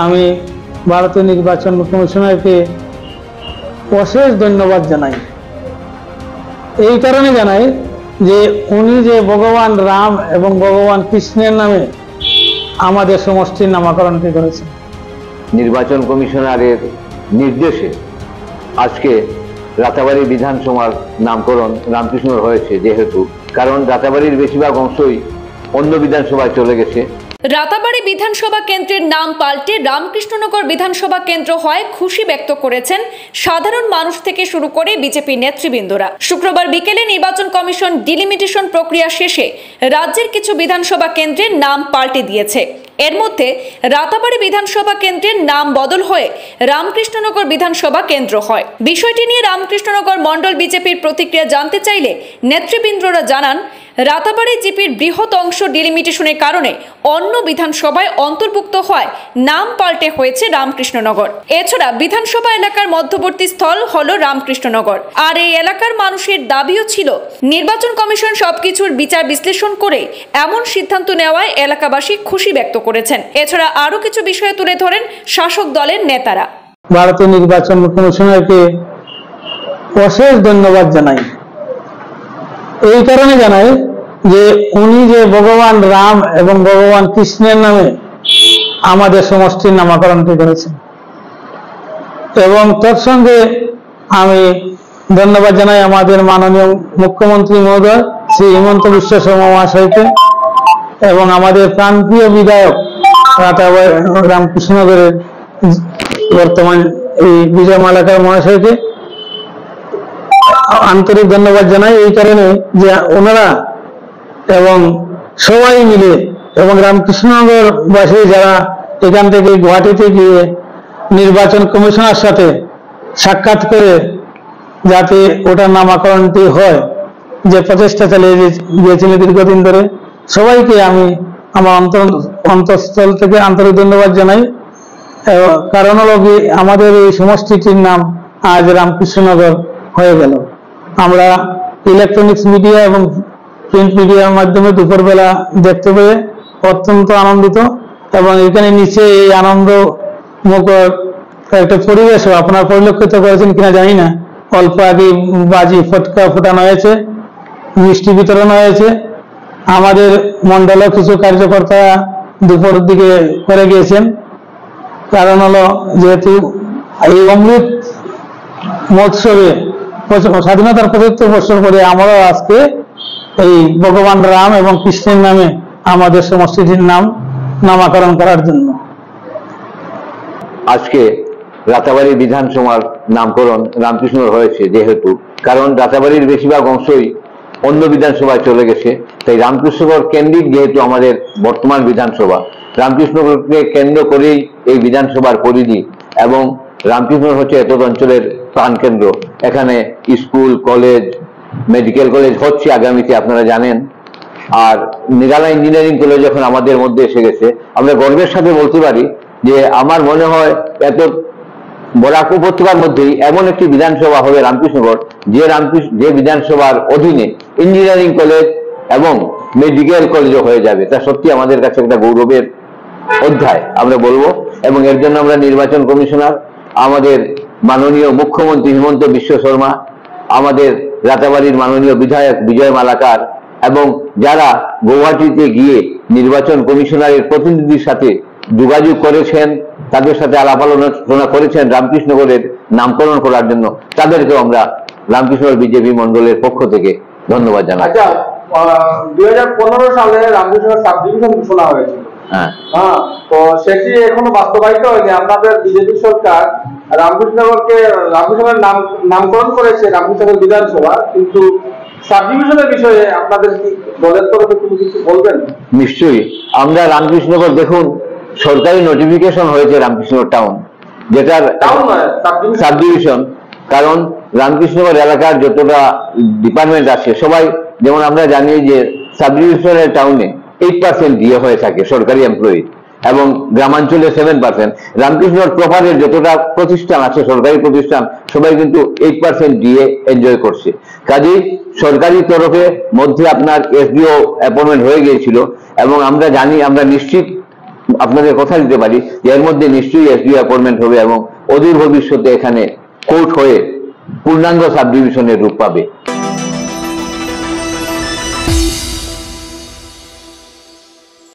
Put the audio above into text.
আমি ভারতীয় নির্বাচন কমিশনারকে অশেষ ধন্যবাদ জানাই। এই কারণে জানাই যে উনি যে ভগবান রাম এবং ভগবান কৃষ্ণের নামে আমাদের সমষ্টির নামাকরণটি করেছেন। নির্বাচন কমিশনারের নির্দেশে আজকে রাতাবাড়ি বিধানসভার নামকরণ রামকৃষ্ণর হয়েছে যেহেতু, কারণ রাতাবাড়ির বেশিরভাগ অংশই অন্য বিধানসভায় চলে গেছে। রাতাবাড়ি বিধানসভা কেন্দ্রের নাম পাল্টে রামকৃষ্ণনগর বিধানসভা কেন্দ্র হয় খুশি ব্যক্ত করেছেন সাধারণ মানুষ থেকে শুরু করে বিজেপি নেতৃবৃন্দরা। শুক্রবার বিকেলে নির্বাচন কমিশন ডিলিমিটেশন প্রক্রিয়া শেষে রাজ্যের কিছু বিধানসভা কেন্দ্রের নাম পাল্টে দিয়েছে। এর মধ্যে রাতাবাড়ি বিধানসভা কেন্দ্রের নাম বদল হয়ে রামকৃষ্ণনগর বিধানসভা কেন্দ্র হয়। বিষয়টি নিয়ে রামকৃষ্ণনগর মণ্ডল বিজেপির প্রতিক্রিয়া জানতে চাইলে নেতৃবৃন্দরা জানান রাতাবাড়ি জিপির বৃহৎ অংশ ডিলিমিটেশনের কারণে অন্য বিধানসভায় অন্তর্ভুক্ত হয় নাম পাল্টে হয়েছে রামকৃষ্ণনগর। এছাড়া বিধানসভা এলাকার মধ্যবর্তী স্থল হল রামকৃষ্ণনগর। আর এই এলাকার মানুষের দাবিও ছিল নির্বাচন কমিশন সবকিছুর বিচার বিশ্লেষণ করে এমন সিদ্ধান্ত নেওয়ায় এলাকাবাসী খুশি ব্যক্ত করেছেন। এছাড়া আরও কিছু বিষয় তুলে ধরেন শাসক দলের নেতারা। ভারতীয় নির্বাচন কমিশনারকে অশেষ ধন্যবাদ জানাই। এই কারণে জানাই যে উনি যে ভগবান রাম এবং ভগবান কৃষ্ণের নামে আমাদের সমষ্টির নামাকরণটি করেছেন। এবং তার সঙ্গে আমি ধন্যবাদ জানাই আমাদের মাননীয় মুখ্যমন্ত্রী মহোদয়, শ্রী হিমন্ত বিশ্ব শর্মা মহাশয়কে এবং আমাদের প্রান্তীয় বিধায়ক রামকৃষ্ণনগরের বর্তমান এই বিজয় মালাকার মহাশয়কে। আন্তরিক ধন্যবাদ জানাই এই কারণে যে ওনারা এবং সবাই মিলে এবং রামকৃষ্ণনগর বাসী যারা এখান থেকে গুয়াহাটিতে গিয়ে নির্বাচন কমিশনার সাথে সাক্ষাৎ করে যাতে ওটার নামাকরণটি হয়, যে প্রচেষ্টা চালিয়ে গিয়েছিল দীর্ঘদিন ধরে, সবাইকে আমি আমার অন্তর অন্তঃস্থল থেকে আন্তরিক ধন্যবাদ জানাই। কারণ হলো আমাদের এই সমষ্টিটির নাম আজ রামকৃষ্ণনগর হয়ে গেল। আমরা ইলেকট্রনিক্স মিডিয়া এবং প্রিন্ট মিডিয়ার মাধ্যমে দুপুরবেলা দেখতে পেয়ে অত্যন্ত আনন্দিত এবং এখানে নিচে এই আনন্দ মুখর একটা পরিবেশও আপনার পরিলক্ষিত করেছেন কিনা জানি না। অল্প আগে বাজি ফটকা ফোটানো হয়েছে, মিষ্টি বিতরণ হয়েছে। আমাদের মন্ডলেও কিছু কার্যকর্তা দুপুর দিকে করে গিয়েছেন। কারণ হলো যেহেতু এই অমৃত মহোৎসবে স্বাধীনতার পঁচাত্তর বছর পরে আমরাও আজকে এই ভগবান রাম এবং কৃষ্ণের নামে আমাদের সমষ্টিটির নাম, নামাকরণ করার জন্য। আজকে রাতাবাড়ি বিধানসভার নামকরণ রামকৃষ্ণর হয়েছে যেহেতু, কারণ রাতাবাড়ির বেশিরভাগ অংশই অন্য বিধানসভায় চলে গেছে, তাই রামকৃষ্ণগড় কেন্দ্রিক যেহেতু আমাদের বর্তমান বিধানসভা, রামকৃষ্ণগড়কে কেন্দ্র করেই এই বিধানসভার পরিধি এবং রামকৃষ্ণ হচ্ছে এতদ অঞ্চলের প্রাণকেন্দ্র এখানে স্কুল, কলেজ, মেডিকেল কলেজ হচ্ছে আগামীতে, আপনারা জানেন। আর নিরালা ইঞ্জিনিয়ারিং কলেজ যখন আমাদের মধ্যে এসে গেছে, আমরা গর্বের সাথে বলতে পারি যে আমার মনে হয় এত বরাক উপত্যকার মধ্যেই এমন একটি বিধানসভা হবে রামকৃষ্ণগড়, যে রামকৃষ্ণ, যে বিধানসভার অধীনে ইঞ্জিনিয়ারিং কলেজ এবং মেডিকেল কলেজও হয়ে যাবে। তা সত্যি আমাদের কাছে একটা গৌরবের অধ্যায়, আমরা বলব। এবং এর জন্য আমরা নির্বাচন কমিশনার, আমাদের মাননীয় মুখ্যমন্ত্রী হিমন্ত বিশ্ব শর্মা আমাদের রাতাবাড়ির মাননীয় বিধায়ক বিজয় মালাকার এবং যারা গৌহাটিতে গিয়ে নির্বাচন কমিশনারের প্রতিনিধির সাথে যোগাযোগ করেছেন তাদের সাথে আলাপ আলোচনা করেছেন রামকৃষ্ণগড়ের নামকরণ করার জন্য তাদেরকেও আমরা রামকৃষ্ণগড় বিজেপি মন্ডলের পক্ষ থেকে ধন্যবাদ জানাই। আচ্ছা দুই হাজার পনেরো সালে রামকৃষ্ণ সাব ডিভিশন ঘোষণা হয়েছিল। হ্যাঁ। হ্যাঁ সেটি এখনও বাস্তবায়িত হয়নি। আপনাদের বিজেপি সরকার রামকৃষ্ণনগরকে রামকৃষ্ণের নাম নামকরণ করেছে রামকৃষ্ণনগর বিধানসভা কিন্তু সাব ডিভিশনের বিষয়ে আপনাদের কি দলের তরফে কিছু বলবেন? নিশ্চয়ই। আমরা রামকৃষ্ণগড় দেখুন সরকারি নোটিফিকেশন হয়েছে রামকৃষ্ণগড় টাউন যেটার টাউন নয় সাব ডিভিশন সাব ডিভিশন কারণ রামকৃষ্ণগড় এলাকার যতটা ডিপার্টমেন্ট আছে সবাই যেমন আমরা জানি যে সাব ডিভিশনের টাউনে এইট পার্সেন্ট দিয়ে হয়ে থাকে সরকারি এমপ্লয়ি এবং গ্রামাঞ্চলে সেভেন পার্সেন্ট রামকৃষ্ণগড় প্রপারের যতটা প্রতিষ্ঠান আছে, সরকারি প্রতিষ্ঠান, সবাই কিন্তু এইট পার্সেন্ট দিয়ে এনজয় করছে। কাজেই সরকারি তরফে মধ্যে আপনার এসডিও অ্যাপয়েন্টমেন্ট হয়ে গিয়েছিল এবং আমরা জানি, আমরা নিশ্চিত আপনাদের কথা দিতে পারি যে এর মধ্যে নিশ্চয়ই এসডি অ্যাপয়েন্টমেন্ট হবে এবং অদূর ভবিষ্যতে এখানে কোর্ট হয়ে পূর্ণাঙ্গ সাব ডিভিশনের রূপ পাবে।